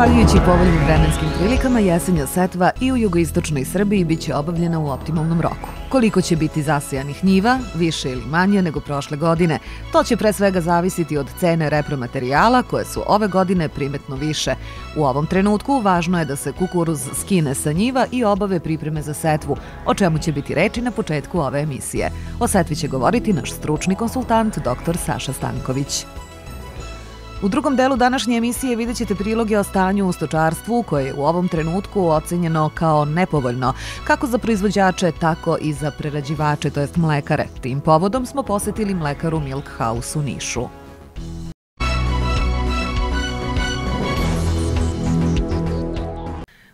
Zahvaljujući povoljnim vremenskim prilikama, jesenja setva i u jugoistočnoj Srbiji biće obavljena u optimalnom roku. Koliko će biti zasijanih njiva, više ili manje nego prošle godine, to će pre svega zavisiti od cene repromaterijala koje su ove godine primetno više. U ovom trenutku važno je da se kukuruz skine sa njiva i obave pripreme za setvu, o čemu će biti reči na početku ove emisije. O setvi će govoriti naš stručni konsultant dr. Saša Stanković. U drugom delu današnje emisije vidjet ćete priloge o stanju u stočarstvu koje je u ovom trenutku ocenjeno kao nepovoljno, kako za proizvođače, tako i za prerađivače, to jest mlekare. Tim povodom smo posetili mlekaru Milk House u Nišu.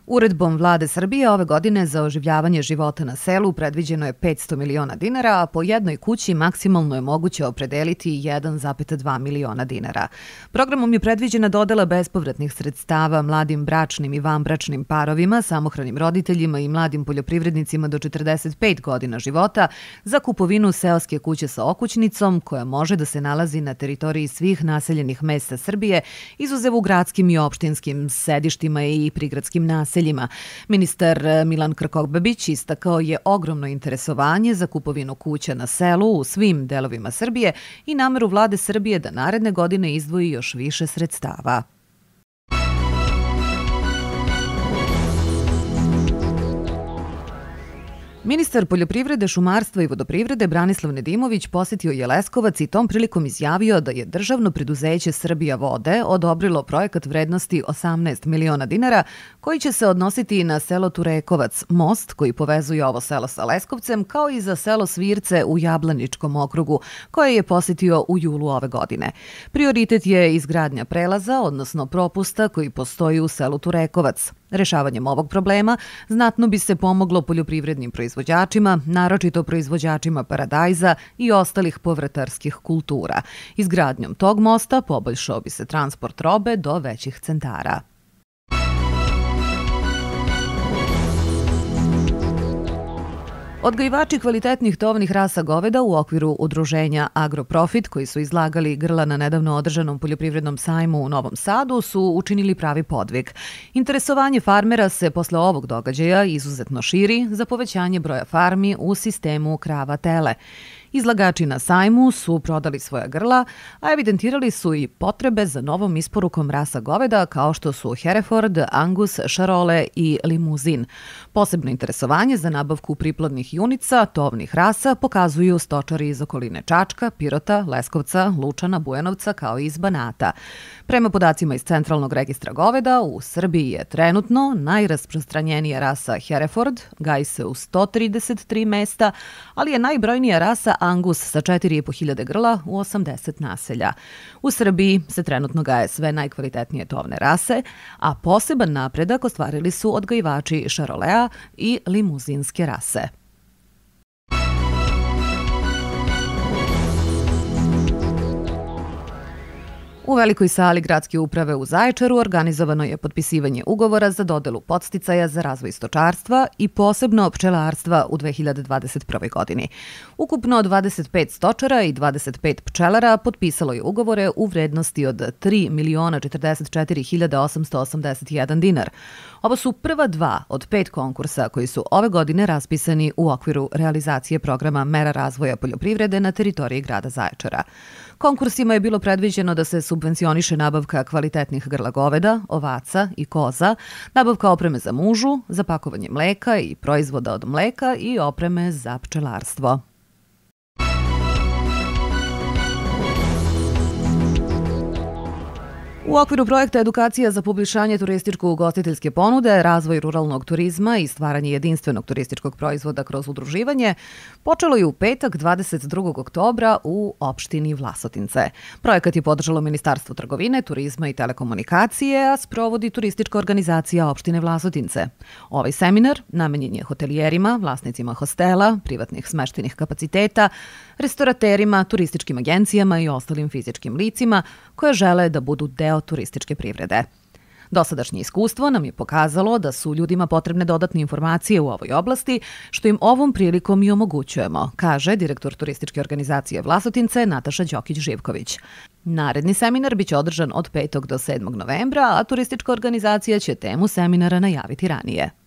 Uredbom vlade Srbije ove godine za oživljavanje života na selu predviđeno je 500 miliona dinara, a po jednoj kući maksimalno je moguće opredeliti 1,2 miliona dinara. Programom je predviđena dodela bespovratnih sredstava mladim bračnim i vanbračnim parovima, samohranim roditeljima i mladim poljoprivrednicima do 45 godina života za kupovinu seoske kuće sa okućnicom koja može da se nalazi na teritoriji svih naseljenih mesta Srbije, izuzev u gradskim i opštinskim sedištima i prigradskim naseljima naseljima. Ministar eh, Milan Krkogbabić istakao je ogromno interesovanje za kupovinu kuća na selu u svim delovima Srbije i nameru vlade Srbije da naredne godine izdvoji još više sredstava. Ministar poljoprivrede, šumarstva i vodoprivrede Branislav Nedimović posetio je Leskovac i tom prilikom izjavio da je državno preduzeće Srbija vode odobrilo projekat vrednosti 18 miliona dinara koji će se odnositi na selo Turekovac, most koji povezuje ovo selo sa Leskovcem, kao i za selo Svirce u Jablaničkom okrugu, koje je posetio u julu ove godine. Prioritet je izgradnja prelaza, odnosno propusta koji postoji u selu Turekovac. Rešavanjem ovog problema znatno bi se pomoglo poljoprivrednim proizvođačima, naročito proizvođačima paradajza i ostalih povratarskih kultura. Izgradnjom tog mosta poboljšao bi se transport robe do većih centara. Odgajivači kvalitetnih tovnih rasa goveda u okviru udruženja Agroprofit, koji su izlagali grla na nedavno održanom poljoprivrednom sajmu u Novom Sadu, su učinili pravi podvig. Interesovanje farmera se posle ovog događaja izuzetno širi za povećanje broja farmi u sistemu krava tele. Izlagači na sajmu su prodali svoja grla, a evidentirali su i potrebe za novom isporukom rasa goveda kao što su Hereford, Angus, Šarole i Limuzin. Posebno interesovanje za nabavku priplodnih junica, tovnih rasa pokazuju stočari iz okoline Čačka, Pirota, Leskovca, Lučana, Bujanovca kao i iz Banata. Prema podacima iz Centralnog registra goveda, u Srbiji je trenutno najrasprostranjenija rasa Hereford, gaji se u 133 mesta, ali je najbrojnija rasa Angus sa 4.500 grla u 80 naselja. U Srbiji se trenutno gaje sve najkvalitetnije tovne rase, a poseban napredak ostvarili su odgajivači Šarolea i limuzinske rase. U velikoj sali gradske uprave u Zaječaru organizovano je potpisivanje ugovora za dodelu podsticaja za razvoj stočarstva i posebno pčelarstva u 2021. godini. Ukupno 25 stočara i 25 pčelara potpisalo je ugovore u vrednosti od 3 miliona 44 881 dinar. Ovo su prva dva od pet konkursa koji su ove godine raspisani u okviru realizacije programa Mera razvoja poljoprivrede na teritoriji grada Zaječara. Konkursima je bilo predviđeno da se subvencioniše nabavka kvalitetnih grla goveda, ovaca i koza, nabavka opreme za mužu, zapakovanje mleka i proizvoda od mleka i opreme za pčelarstvo. U okviru projekta Edukacija za publišanje turističko-ugostiteljske ponude, razvoj ruralnog turizma i stvaranje jedinstvenog turističkog proizvoda kroz udruživanje, počelo je u petak 22. oktobra u opštini Vlasotince. Projekat je podržalo Ministarstvo trgovine, turizma i telekomunikacije, a sprovodi turistička organizacija opštine Vlasotince. Ovaj seminar namenjen je hotelijerima, vlasnicima hostela, privatnih smeštenih kapaciteta, restauraterima, turističkim agencijama i ostalim fizičkim licima koje žele da budu deo turističke privrede. Dosadašnje iskustvo nam je pokazalo da su ljudima potrebne dodatne informacije u ovoj oblasti, što im ovom prilikom i omogućujemo, kaže direktor turističke organizacije Vlasotince Nataša Đokić-Živković. Naredni seminar biće održan od 5. do 7. novembra, a turistička organizacija će temu seminara najaviti ranije.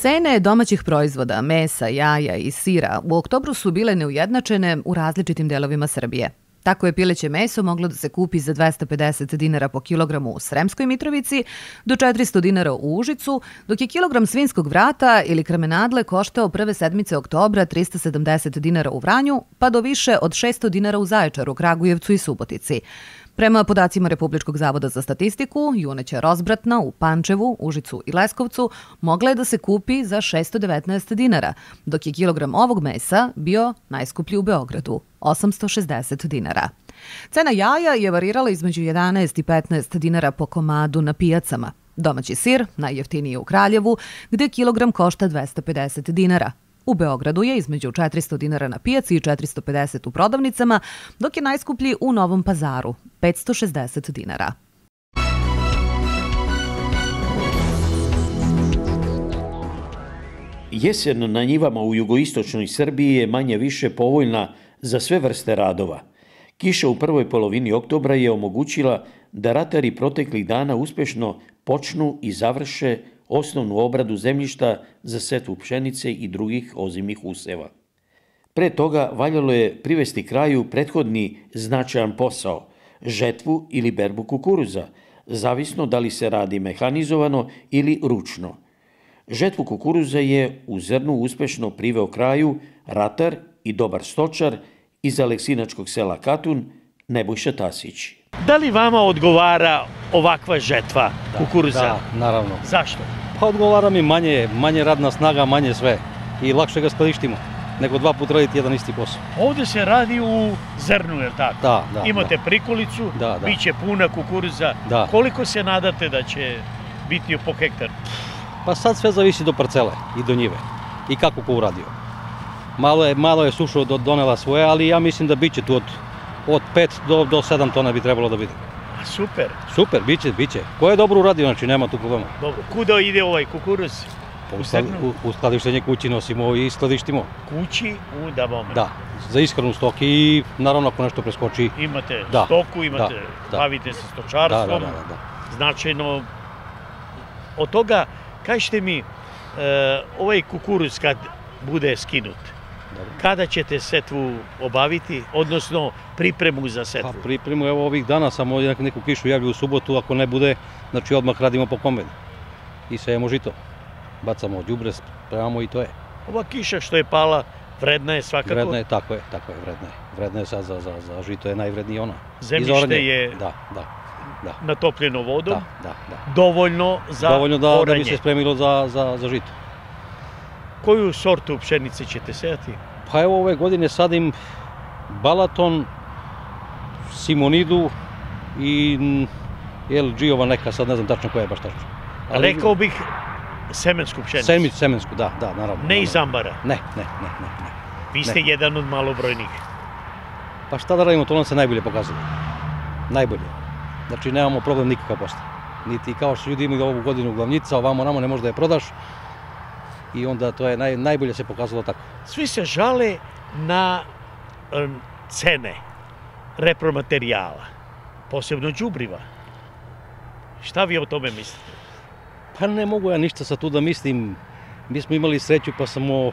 Cene domaćih proizvoda, mesa, jaja i sira u oktobru su bile neujednačene u različitim delovima Srbije. Tako je pileće meso moglo da se kupi za 250 dinara po kilogramu u Sremskoj Mitrovici, do 400 dinara u Užicu, dok je kilogram svinskog vrata ili kramenadle koštao prve sedmice oktobra 370 dinara u Vranju, pa do više od 600 dinara u Zaječaru, Kragujevcu i Subotici. Prema podacima Republičkog zavoda za statistiku, juneća rozbratna u Pančevu, Užicu i Leskovcu mogla je da se kupi za 619 dinara, dok je kilogram ovog mesa bio najskuplji u Beogradu, 860 dinara. Cena jaja je varirala između 11 i 15 dinara po komadu na pijacama. Domaći sir, najjeftiniji u Kraljevu, gde kilogram košta 250 dinara, U Beogradu je između 400 dinara na pijaci i 450 u prodavnicama, dok je najskuplji u Novom pazaru, 560 dinara. Jesen na njivama u jugoistočnoj Srbiji je manje više povoljna za sve vrste radova. Kiša u prvoj polovini oktobra je omogućila da ratari proteklih dana uspešno počnu i završe osnovnu obradu zemljišta za setvu pšenice i drugih ozimih useva. Pre toga valjalo je privesti kraju prethodni značajan posao, žetvu ili berbu kukuruza, zavisno da li se radi mehanizovano ili ručno. Žetvu kukuruza je u zrnu uspešno priveo kraju ratar i dobar stočar iz Aleksinačkog sela Katun, Nebojša Tasić. Da li vama odgovara ovakva žetva da, kukuruza? Da, naravno. Zašto? Pa odgovara mi manje, manje radna snaga, manje sve. I lakše ga skladištimo nego dva puta raditi jedan isti posao. Ovde se radi u zrnu, je li tako? Da, da. Imate da. prikolicu, da, da. bit će puna kukuruza. Da. Koliko se nadate da će biti po hektar? Pa sad sve zavisi do parcele i do njive. I kako ko uradio. Malo je, malo je sušo donela svoje, ali ja mislim da biće tu od, od 5 do, do 7 tona bi trebalo da bude. A super. Super, biće, biće. Ko je dobro uradio, znači nema tu problema. Dobro. Kuda ide ovaj kukuruz? Pa u, skladi, u, u skladištenje kući nosimo i skladištimo. Kući u Dabome? Da, za ishranu stoke i naravno ako nešto preskoči. Imate da. stoku, imate, da, da. bavite se stočarstvom. Da, da, da, da. Značajno, od toga, kažete mi, e, ovaj kukuruz kad bude skinut. Kada ćete setvu obaviti, odnosno pripremu za setvu? Pa pripremu, evo ovih dana sam ovdje neku kišu javlju u subotu, ako ne bude, znači odmah radimo po komedi. I sejemo žito. Bacamo đubre, spremamo i to je. Ova kiša što je pala, vredna je svakako? Vredna je, tako je, tako je, vredna je. Vredna je sad za, za, za žito je najvrednije ona. Zemljište je da, da, da. natopljeno vodom? Da, da, da. Dovoljno za Dovoljno da, oranje? da bi se spremilo za, za, za žito. Koju sortu pšenice ćete sejati? Pa evo ove godine sadim Balaton, Simonidu i LG-ova neka, sad ne znam tačno koja je baš tačno. Ali, Rekao bih semensku pšenicu. Semensku, semensku, da, da, naravno. Ne iz ambara? Ne, ne, ne, ne. ne. Vi ste ne. jedan od malobrojnih. Pa šta da radimo, to nam se najbolje pokazuje. Najbolje. Znači, nemamo problem nikakav posle. Niti kao što ljudi imaju ovu godinu glavnica, ovamo namo ne može da je prodaš, i onda to je naj, najbolje se pokazalo tako. Svi se žale na um, cene repromaterijala, posebno đubriva. Šta vi o tome mislite? Pa ne mogu ja ništa sa tu da mislim. Mi smo imali sreću pa samo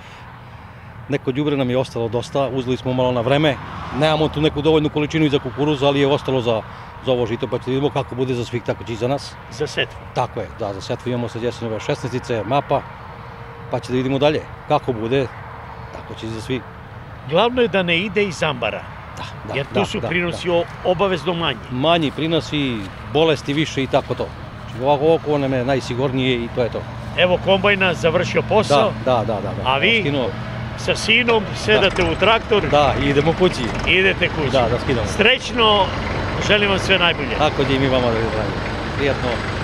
neko đubre nam je ostalo dosta, uzeli smo malo na vreme. Nemamo tu neku dovoljnu količinu i za kukuruzu, ali je ostalo za, za ovo žito, pa ćete vidimo kako bude za svih, tako će i za nas. Za setvu? Tako je, da, za setvu imamo sad jesenove 16 mapa, па ќе да видиме дале. Како буде, тако ќе за сви. Главно е да не иде и замбара. Да, да, Јер тоа да, су да, приноси да. обавезно мањи. Мањи приноси, болести више и тако то. Чи овако око не ме најсигурније и тоа е тоа. Ево комбајна завршио посао. Да, да, да, да, да. А ви Скино... со сином седате да. у трактор. Да, и идемо куќи. Идете куќи. Да, да скидам. Среќно, желим вам све најболје. Тако ќе и ми вама да ви Пријатно.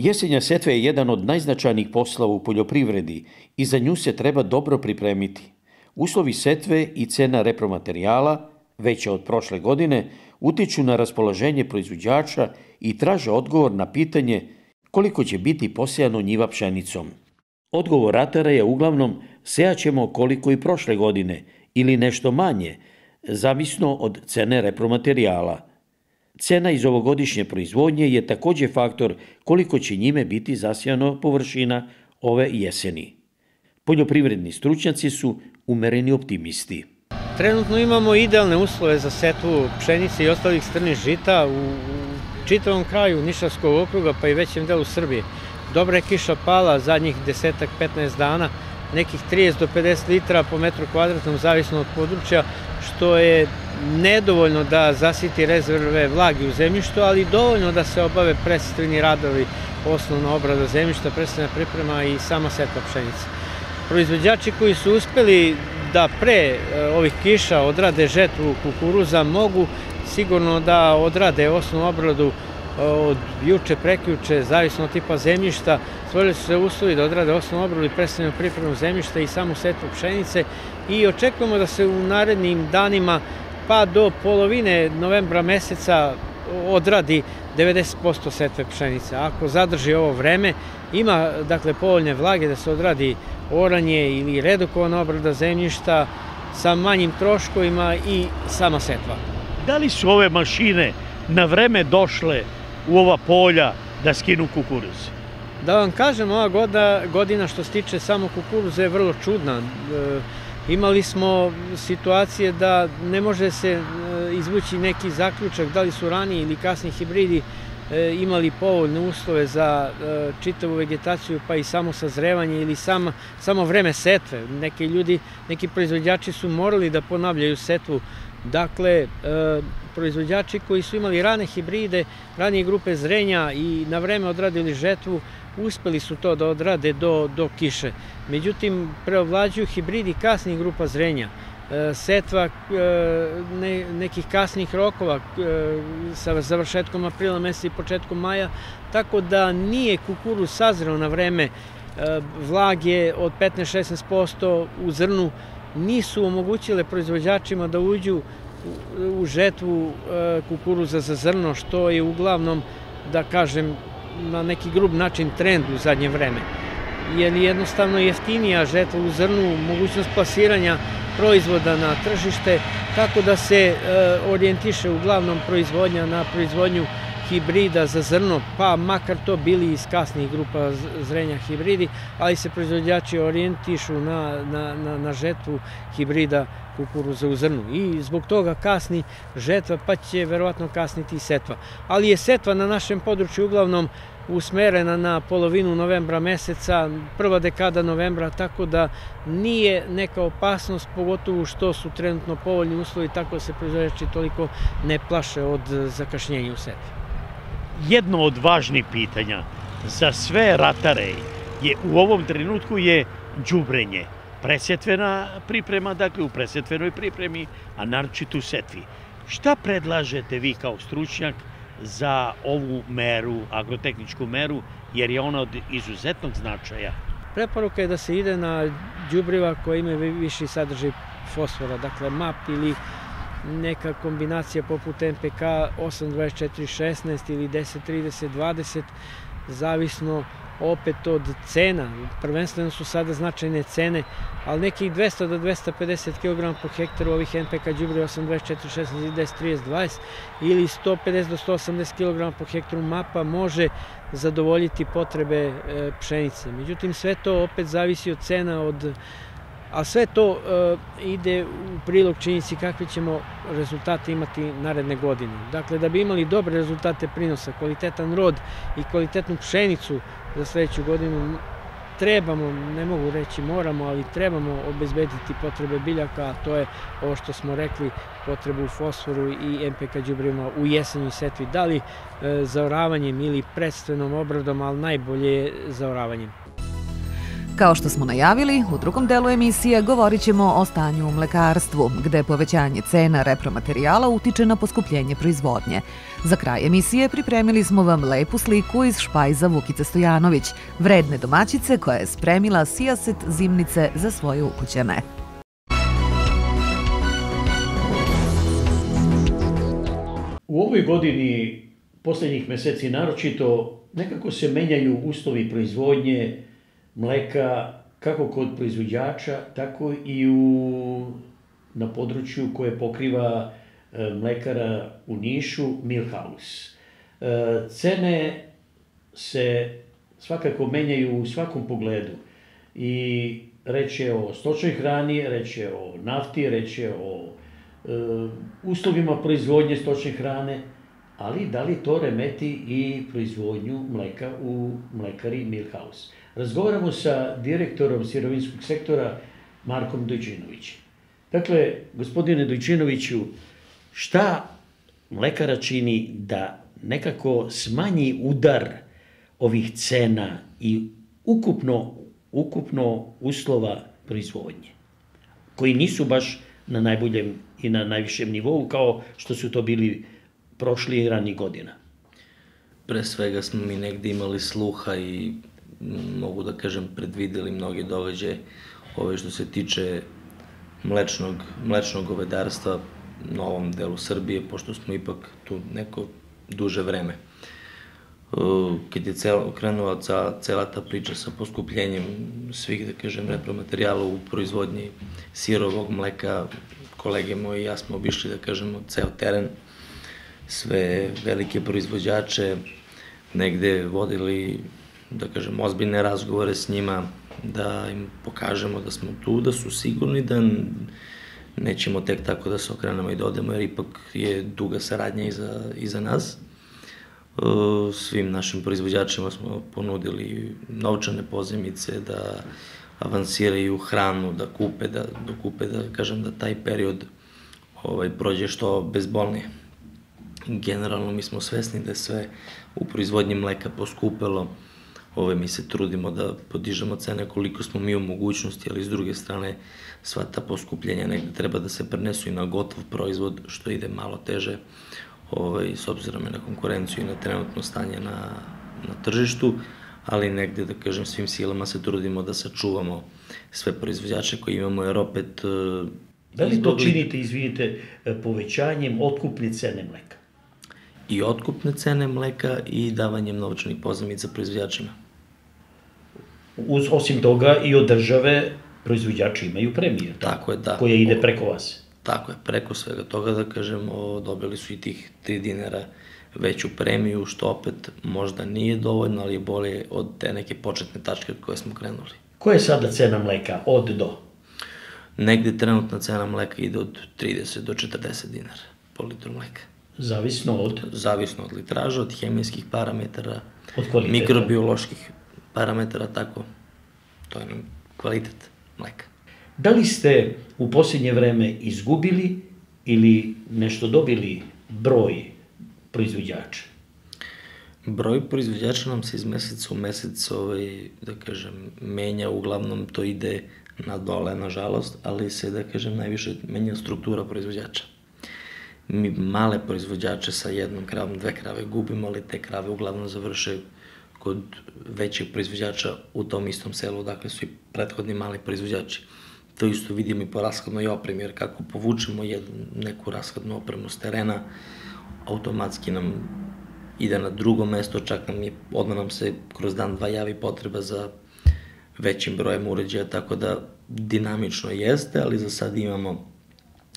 Jesenja setve je jedan od najznačajnijih poslova u poljoprivredi i za nju se treba dobro pripremiti. Uslovi setve i cena repromaterijala, veća od prošle godine, utiču na raspoloženje proizvođača i traže odgovor na pitanje koliko će biti posejano njiva pšenicom. Odgovor ratara je uglavnom sejaćemo koliko i prošle godine ili nešto manje, zavisno od cene repromaterijala – Cena iz ovogodišnje proizvodnje je takođe faktor koliko će njime biti zasijano površina ove jeseni. Poljoprivredni stručnjaci su umereni optimisti. Trenutno imamo idealne uslove za setvu pšenice i ostalih strnih žita u, čitavom kraju Nišavskog okruga pa i većem delu Srbije. Dobra je kiša pala zadnjih desetak, 15 dana, nekih 30 do 50 litra po metru kvadratnom, zavisno od područja, što je nedovoljno da zasiti rezerve vlagi u zemljištu, ali dovoljno da se obave predstavljeni radovi, osnovna obrada zemljišta, predstavljena priprema i sama setva pšenice. Proizvođači koji su uspeli da pre e, ovih kiša odrade žetvu kukuruza mogu sigurno da odrade osnovnu obradu od juče, prekjuče, zavisno od tipa zemljišta, stvorili su se uslovi da odrade osnovnu obradu i predstavljenu pripremu zemljišta i samu setvu pšenice i očekujemo da se u narednim danima pa do polovine novembra meseca odradi 90% setve pšenice. Ako zadrži ovo vreme, ima dakle povoljne vlage da se odradi oranje ili redukovana obrada zemljišta sa manjim troškovima i sama setva. Da li su ove mašine na vreme došle u ova polja da skinu kukuruz? Da vam kažem, ova godina što se tiče samo kukuruza je vrlo čudna. E, imali smo situacije da ne može se e, izvući neki zaključak da li su raniji ili kasni hibridi e, imali povoljne uslove za čitavu vegetaciju pa i samo sazrevanje ili samo vreme setve. Neki ljudi, neki proizvođači su morali da ponavljaju setvu Dakle, e, proizvođači koji su imali rane hibride, ranije grupe zrenja i na vreme odradili žetvu, uspeli su to da odrade do, do kiše. Međutim, preovlađuju hibridi kasnih grupa zrenja, e, setva e, ne, nekih kasnih rokova sa završetkom aprila meseca i početkom maja, tako da nije kukuru sazreo na vreme. Vlage od 15-16% u zrnu. Nisu omogućile proizvođačima da uđu u žetvu e, kukuruza za zrno, što je uglavnom, da kažem, na neki grub način trend u zadnje vreme. Jer jednostavno jeftinija žetva u zrnu, mogućnost plasiranja proizvoda na tržište, tako da se e, orijentiše uglavnom proizvodnja na proizvodnju hibrida za zrno, pa makar to bili iz kasnih grupa zrenja hibridi, ali se proizvođači orijentišu na, na, na, na žetvu hibrida kukuruza u zrnu. I zbog toga kasni žetva, pa će verovatno kasniti i setva. Ali je setva na našem području uglavnom usmerena na polovinu novembra meseca, prva dekada novembra, tako da nije neka opasnost, pogotovo što su trenutno povoljni uslovi, tako da se proizvođači toliko ne plaše od zakašnjenja u setvi jedno od važnih pitanja za sve ratare je u ovom trenutku je đubrenje. Presetvena priprema, dakle u presetvenoj pripremi, a naročito u setvi. Šta predlažete vi kao stručnjak za ovu meru, agrotehničku meru, jer je ona od izuzetnog značaja? Preporuka je da se ide na đubriva koje imaju viši sadržaj fosfora, dakle MAP ili neka kombinacija poput MPK 8.24.16 ili 10.30.20, zavisno opet od cena. Prvenstveno su sada značajne cene, ali nekih 200 do 250 kg po hektaru ovih NPK džubre 8.24.16 ili 10.30.20 ili 150 do 180 kg po hektaru mapa može zadovoljiti potrebe e, pšenice. Međutim, sve to opet zavisi od cena, od a sve to e, ide u prilog činjenici kakve ćemo rezultate imati naredne godine. Dakle, da bi imali dobre rezultate prinosa, kvalitetan rod i kvalitetnu pšenicu za sledeću godinu, trebamo, ne mogu reći moramo, ali trebamo obezbediti potrebe biljaka, a to je ovo što smo rekli, potrebu fosforu i MPK džubrima u jesenju setvi, da li e, zaoravanjem ili predstvenom obradom, ali najbolje je zaoravanjem. Kao što smo najavili, u drugom delu emisije govorit ćemo o stanju u mlekarstvu, gde povećanje cena repromaterijala utiče na poskupljenje proizvodnje. Za kraj emisije pripremili smo vam lepu sliku iz špajza Vukice Stojanović, vredne domaćice koja je spremila sijaset zimnice za svoje ukućene. U ovoj godini, poslednjih meseci naročito, nekako se menjaju uslovi proizvodnje mleka kako kod proizvođača, tako i u, na području koje pokriva e, mlekara u Nišu, Milhouse. E, cene se svakako menjaju u svakom pogledu i reč je o stočnoj hrani, reč je o nafti, reč je o e, uslovima proizvodnje stočne hrane, ali da li to remeti i proizvodnju mleka u mlekari Milhouse. Razgovaramo sa direktorom sirovinskog sektora Markom Dojčinovićem. Dakle, gospodine Dojčinoviću, šta mlekara čini da nekako smanji udar ovih cena i ukupno, ukupno uslova proizvodnje, koji nisu baš na najboljem i na najvišem nivou kao što su to bili prošli i rani godina. Pre svega smo mi negde imali sluha i mogu da kažem predvideli mnoge događaje ove što se tiče mlečnog, mlečnog govedarstva na ovom delu Srbije, pošto smo ipak tu neko duže vreme. Kad je cel, krenula ca, cela ta priča sa poskupljenjem svih, da kažem, repromaterijala u proizvodnji sirovog mleka, kolege moji i ja smo obišli, da kažemo, ceo teren, sve velike proizvođače, negde vodili, da kažem, ozbiljne razgovore s njima, da im pokažemo da smo tu, da su sigurni da nećemo tek tako da se okrenemo i da odemo, jer ipak je duga saradnja iza, iza nas. E, svim našim proizvođačima smo ponudili novčane pozemice, da avansiraju hranu, da kupe, da, da kupe, da kažem da taj period ovaj, prođe što bezbolnije generalno mi smo svesni da je sve u proizvodnji mleka poskupelo, ove, mi se trudimo da podižemo cene koliko smo mi u mogućnosti, ali s druge strane sva ta poskupljenja negde treba da se prenesu i na gotov proizvod, što ide malo teže, ovaj, s obzirom na konkurenciju i na trenutno stanje na, na tržištu, ali negde, da kažem, svim silama se trudimo da sačuvamo sve proizvođače koje imamo, jer opet... Da li to činite, izvinite, povećanjem otkupne cene mleka? I otkupne cene mleka i davanjem novčanih pozamica proizvođačima. Uz, osim toga i od države proizvođači imaju premije, tako je, da. koja ide preko vas. Tako je, preko svega toga da kažemo, dobili su i tih 3 dinara veću premiju, što opet možda nije dovoljno, ali je bolje od te neke početne tačke od koje smo krenuli. Koja je sada cena mleka od do? Negde trenutna cena mleka ide od 30 do 40 dinara po litru mleka. Zavisno od? Zavisno od litraža, od hemijskih parametara, od kvaliteta. mikrobioloških parametara, tako, to je kvalitet mleka. Da li ste u posljednje vreme izgubili ili nešto dobili broj proizvođača? Broj proizvođača nam se iz meseca u mesec, ovaj, da kažem, menja, uglavnom to ide na dole, nažalost, ali se, da kažem, najviše menja struktura proizvođača mi male proizvođače sa jednom kravom, dve krave gubimo, ali te krave uglavnom završe kod većih proizvođača u tom istom selu, dakle su i prethodni mali proizvođači. To isto vidimo i po rashodnoj opremi, jer kako povučemo jednu, neku rashodnu opremu s terena, automatski nam ide na drugo mesto, čak nam je, odmah nam se kroz dan dva javi potreba za većim brojem uređaja, tako da dinamično jeste, ali za sad imamo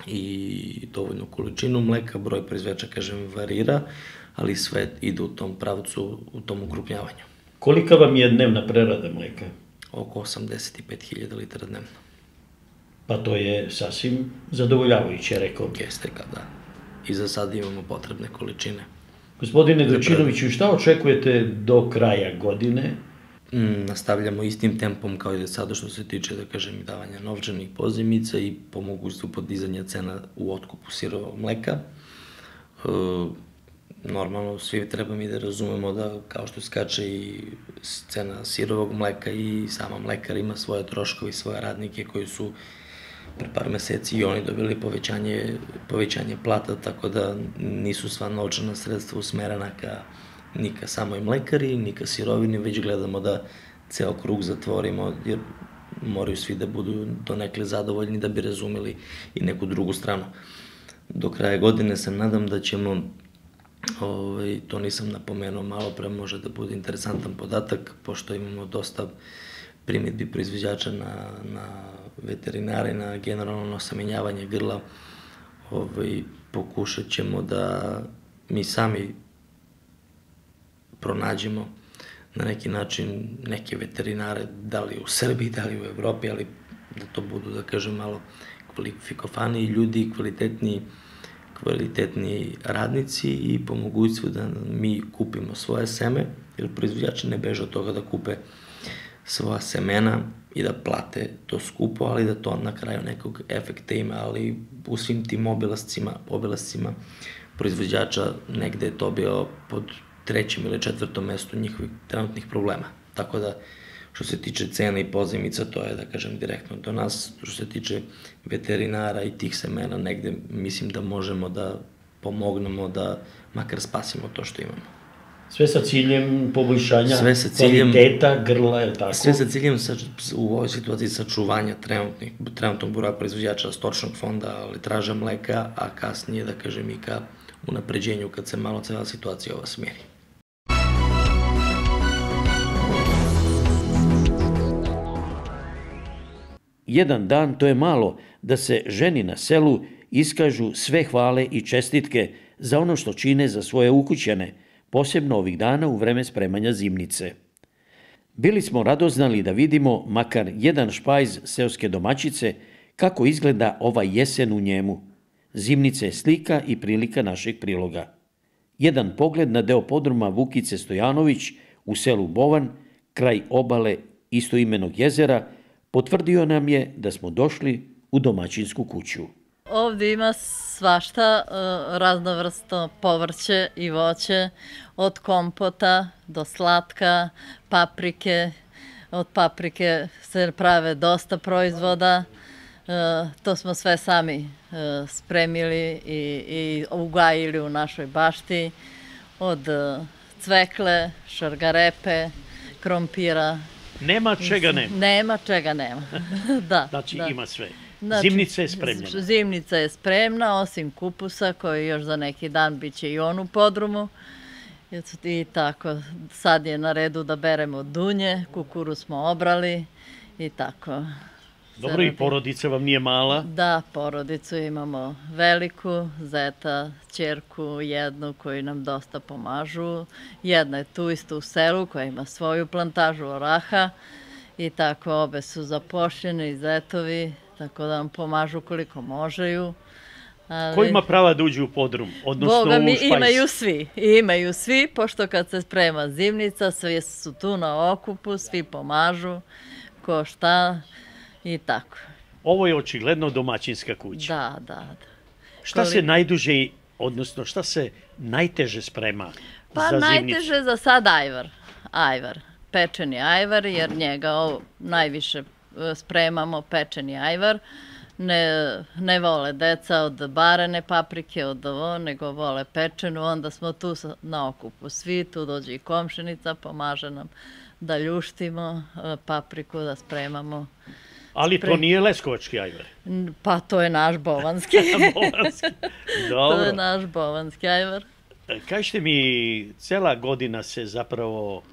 i dovoljnu količinu mleka, broj proizveča, kažem, varira, ali sve ide u tom pravcu, u tom ukrupnjavanju. Kolika vam je dnevna prerada mleka? Oko 85.000 litara dnevno. Pa to je sasvim zadovoljavajuće, rekao bih. Jeste, kada. I za sad imamo potrebne količine. Gospodine Dočinoviću, šta očekujete do kraja godine? Mm, nastavljamo istim tempom kao i do sada što se tiče, da kažem, davanja novčanih pozemica i po mogućstvu podizanja cena u otkupu sirovog mleka. E, normalno svi treba mi da razumemo da kao što skače i cena sirovog mleka i sama mlekar ima svoje troškove i svoje radnike koji su pre par meseci i oni dobili povećanje, povećanje plata, tako da nisu sva novčana sredstva usmerena ka ni ka samoj mlekari, ni ka sirovini, već gledamo da ceo krug zatvorimo, jer moraju svi da budu donekle zadovoljni da bi razumeli i neku drugu stranu. Do kraja godine se nadam da ćemo Ovaj, to nisam napomenuo malo pre, može da bude interesantan podatak, pošto imamo dosta primetbi proizvođača na, na veterinare, na generalno osamenjavanje grla. Ovaj, pokušat ćemo da mi sami pronađemo na neki način neke veterinare, da li u Srbiji, da li u Evropi, ali da to budu, da kažem, malo kvalifikovaniji ljudi, kvalitetniji kvalitetni radnici i po mogućstvu da mi kupimo svoje seme, jer proizvođači ne beže od toga da kupe svoja semena i da plate to skupo, ali da to na kraju nekog efekta ima, ali u svim tim obilascima, obilascima proizvođača negde je to bio pod trećem ili četvrtom mestu njihovih trenutnih problema. Tako da, što se tiče cena i pozemica, to je, da kažem, direktno do nas. Što se tiče veterinara i tih semena, negde mislim da možemo da pomognemo da makar spasimo to što imamo. Sve sa ciljem poboljšanja sve sa ciljem, kvaliteta grla, je tako? Sve sa ciljem sa, u ovoj situaciji sačuvanja trenutnih, trenutnog broja proizvođača stočnog fonda, litraža mleka, a kasnije, da kažem, i ka unapređenju kad se malo cela situacija ova smeri. Jedan dan to je malo da se ženi na selu iskažu sve hvale i čestitke za ono što čine za svoje ukućene, posebno ovih dana u vreme spremanja zimnice. Bili smo radoznali da vidimo makar jedan špajz seoske domaćice kako izgleda ova jesen u njemu. Zimnica je slika i prilika našeg priloga. Jedan pogled na deo podruma Vukice Stojanović u selu Bovan, kraj obale istoimenog jezera – potvrdio nam je da smo došli u domaćinsku kuću. Ovde ima svašta, e, raznovrstno povrće i voće, od kompota do slatka, paprike. Od paprike se prave dosta proizvoda. E, to smo sve sami e, spremili i, i ugajili u našoj bašti. Od cvekle, šargarepe, krompira, Nema čega nema. Nema čega nema. da. Znači da. ima sve. Znači, zimnica je spremljena. Zimnica je spremna, osim kupusa koji još za neki dan biće i on u podrumu. I tako, sad je na redu da beremo dunje, kukuru smo obrali i tako. Dobro, i porodica vam nije mala? Da, porodicu imamo veliku, zeta, čerku, jednu koji nam dosta pomažu. Jedna je tu isto u selu koja ima svoju plantažu oraha i tako obe su zapošljene i zetovi, tako da nam pomažu koliko možeju. Ali... Ko ima prava da uđe u podrum, odnosno Boga mi, u špajs? Imaju svi, imaju svi, pošto kad se sprema zimnica, svi su tu na okupu, svi pomažu, ko šta, I tako. Ovo je očigledno domaćinska kuća. Da, da, da. Šta Kolik... se najduže, odnosno šta se najteže sprema pa, za zimnicu? Pa najteže za sad ajvar. Ajvar. Pečeni ajvar, jer njega o, najviše e, spremamo pečeni ajvar. Ne, ne vole deca od barene paprike, od ovo, nego vole pečenu. Onda smo tu na okupu svi, tu dođe i komšenica, pomaže nam da ljuštimo e, papriku, da spremamo Ali to nije leskovački ajvar. Pa to je naš bovanski. bovanski. Dobro. To je naš bovanski ajvar. E, kažete mi, cela godina se zapravo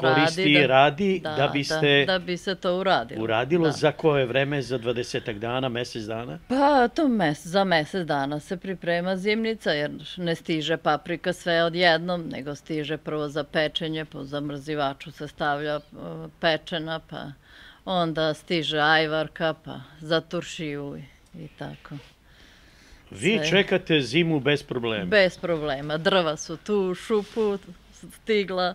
koristi i radi da, da biste... Da, da bi se to uradilo. Uradilo da. za koje vreme? Za 20 dana, mesec dana? Pa to mes, za mesec dana se priprema zimnica jer ne stiže paprika sve odjednom, nego stiže prvo za pečenje, po zamrzivaču se stavlja pečena, pa onda stiže ajvarka, pa za turšiju i tako. Vi Sve. čekate zimu bez problema? Bez problema. Drva su tu u šupu, stigla,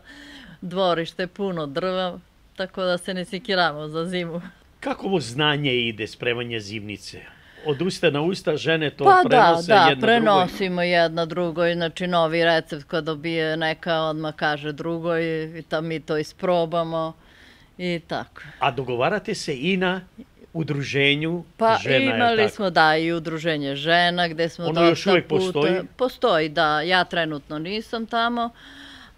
dvorište puno drva, tako da se ne sikiramo za zimu. Kako znanje ide spremanje zimnice? od usta na usta žene to pa prenose da, da, jedno prenosimo drugoj. jedna drugoj, znači novi recept kad dobije neka odmah kaže drugoj i ta mi to isprobamo i tako. A dogovarate se i na udruženju Pa žena, je imali smo da i udruženje žena gde smo Ono još uvek puta... postoji? Postoji, da. Ja trenutno nisam tamo,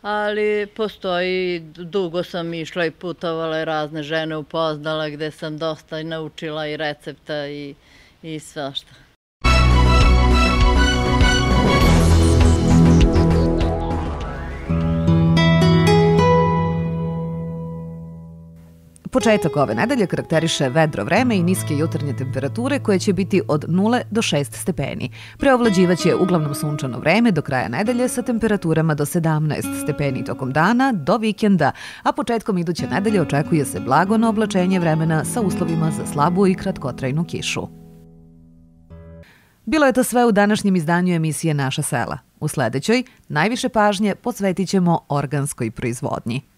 ali postoji, dugo sam išla i putovala i razne žene upoznala gde sam dosta i naučila i recepta i, i svašta. Početak ove nedelje karakteriše vedro vreme i niske jutarnje temperature koje će biti od 0 do 6 stepeni. Preovlađivaće uglavnom sunčano vreme do kraja nedelje sa temperaturama do 17 stepeni tokom dana do vikenda, a početkom iduće nedelje očekuje se blago oblačenje vremena sa uslovima za slabu i kratkotrajnu kišu. Bilo je to sve u današnjem izdanju emisije Naša sela. U sledećoj najviše pažnje posvetit ćemo organskoj proizvodnji.